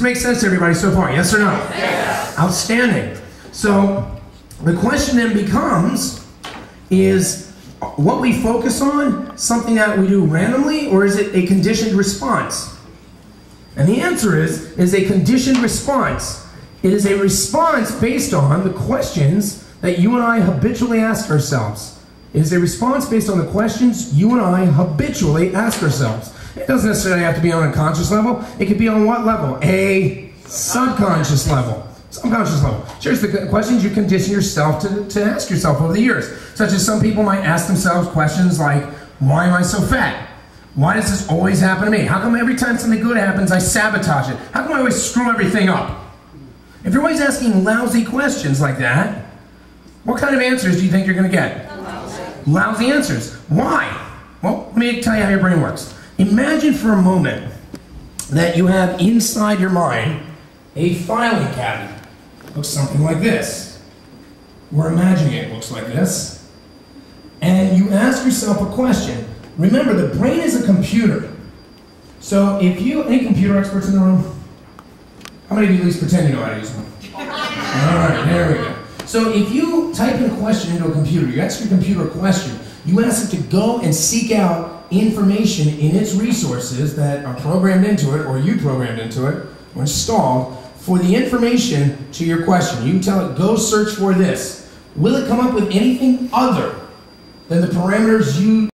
this make sense to everybody so far? Yes or no? Yes. Outstanding. So the question then becomes is what we focus on something that we do randomly or is it a conditioned response? And the answer is is a conditioned response. It is a response based on the questions that you and I habitually ask ourselves. It is a response based on the questions you and I habitually ask ourselves. It doesn't necessarily have to be on a conscious level. It could be on what level? A subconscious level. Subconscious level. Here's the questions you condition yourself to, to ask yourself over the years. Such as some people might ask themselves questions like, why am I so fat? Why does this always happen to me? How come every time something good happens, I sabotage it? How come I always screw everything up? If you're always asking lousy questions like that, what kind of answers do you think you're going to get? Lousy. lousy answers. Why? Well, let me tell you how your brain works. Imagine for a moment that you have inside your mind a filing cabinet. Looks something like this. We're imagining it looks like this. And you ask yourself a question. Remember, the brain is a computer. So if you, any computer experts in the room? How many of you at least pretend you know how to use one? All right, there we go. So if you type in a question into a computer, you ask your computer a question, you ask it to go and seek out information in its resources that are programmed into it, or you programmed into it, or installed, for the information to your question. You tell it, go search for this. Will it come up with anything other than the parameters you